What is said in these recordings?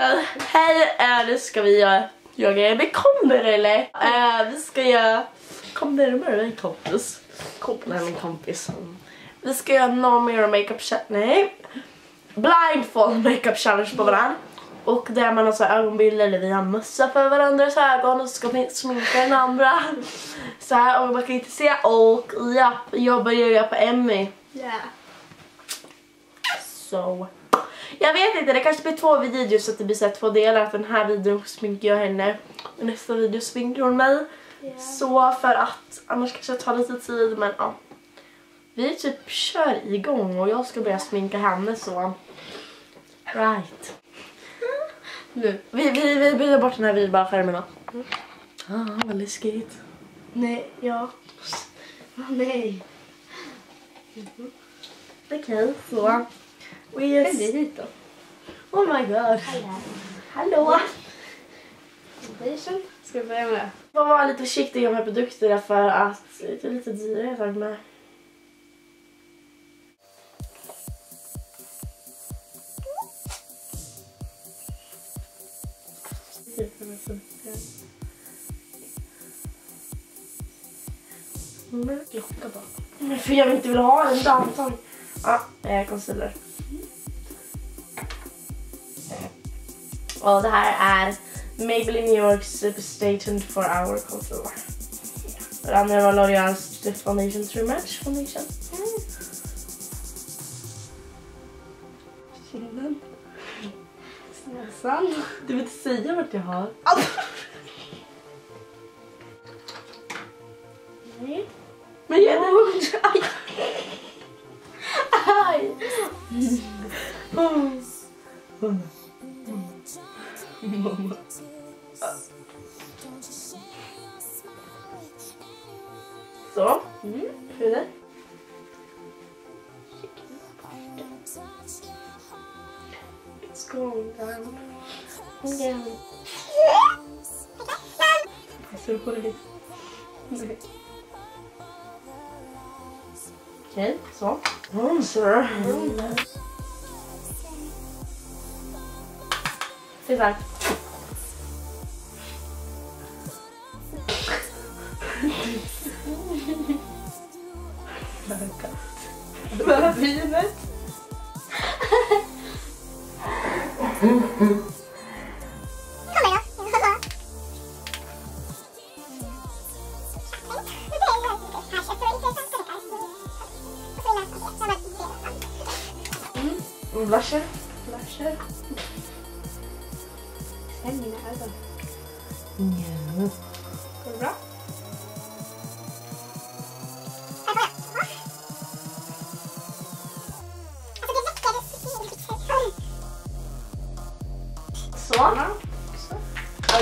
Hej, uh, nu ska vi göra yoga med kommer eller? Uh, vi ska göra... Kom närmare dig kompis. Kompis. Nej min kompis. Vi ska göra no mirror makeup challenge. Nej. Blindfold makeup challenge på varandra. Och där man har så här ögonbilder eller vi har mössa för varandras ögon och så ska vi sminka den andra. Så här och man kan inte se. Och ja, jag börjar göra på Emmy. Yeah. Så. Jag vet inte, det kanske blir två videos så att det blir så två delar. Att den här videon sminkar jag henne och nästa video sminkar hon mig. Yeah. Så för att annars kanske det tar lite tid men ja. Vi typ kör igång och jag ska börja sminka henne så. Right. Nu. Vi, vi, vi byter bort den här videoskärmen då. Ah, vad läskigt. Nej, ja. Oh, nej. Okej, så. We is... du hit då? Oh my god. Hallå. Hallå. Ska vi börja med? får vara lite försiktiga med produkterna för att det är lite dyrare tack med. Locka bara. Men för jag inte vill ha en damtång. Ja, eh, concealer. Och det här är Maybelline New York Superstay 24 Hour Concealer. Det andra var L'Oreal Stiff Foundation True Match Foundation. Kinden. Näsan. Du vill inte säga vart jag har? Nej. Men jag Aj! Aj! Mamma. Så. Mm. Hur är det? It's going down. Down. Så får det lite. Okej, så. Mm, så. Titta. Vad vinet? Blusher. Blusher. Sen mina ögon. Ja.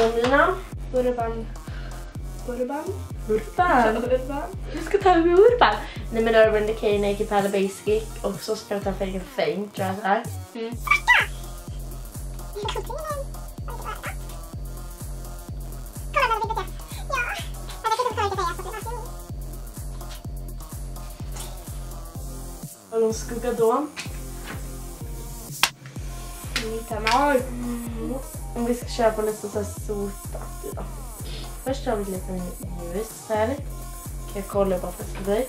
Ögonbrynen. Urban. Urban. Urban. Urban. Vi ska ta med Urban. Nej men Urban Decay Naked Powder Basic och så ska vi ta Fake Fame tror jag det är. Mm. Ögonskugga då. Mittarna. Oj. Om vi ska köpa lite så här då. Först har vi lite ljus här. Kan jag kolla bara för dig?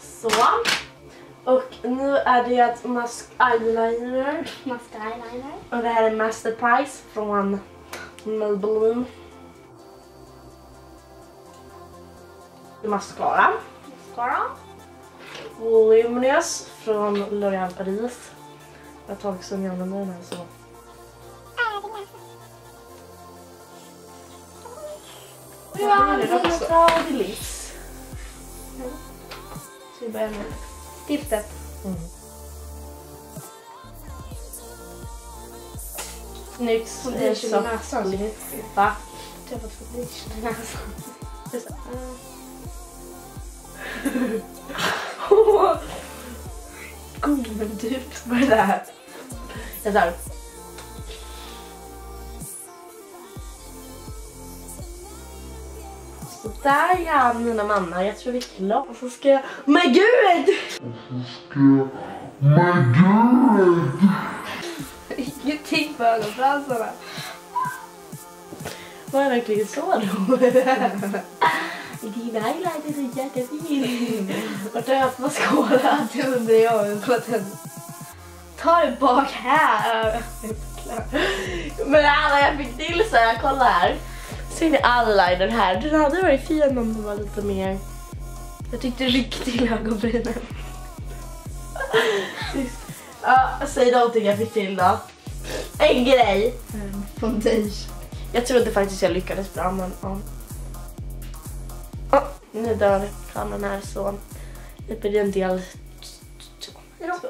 Så. Och nu är det ett mask eyeliner. Mask eyeliner. Och det här är Masterpiece från Maybelline. Mascara. Mascara. Luminous från L'Oréal Paris. Jag tar också en använder den här så. Jag använder Tradilis. Så vi börjar med Stiftet. Mm. Snyggt. Foundation i näsan. Va? Jag har fått foundation i näsan. Men vad är det här? Jag tar. Så Där ja, mina mannar. Jag tror vi är klara. Och så ska jag... Men gud! Ingenting på ögonfransarna. Var det verkligen så då? Din highlighter är jättefin. Vart har jag haft mascara? Det undrar jag. På den. Ta det bak här. Men alla jag fick till så här, kolla här. Ser ni eyeliner här? Den hade varit fin om den var lite mer... Jag tyckte du ryckte till ögonbrynen. Ja, säg någonting jag fick till då. En grej. Foundation. Jag trodde faktiskt jag lyckades bra men ja. Nu dör kameran här så. Det blir en del. två.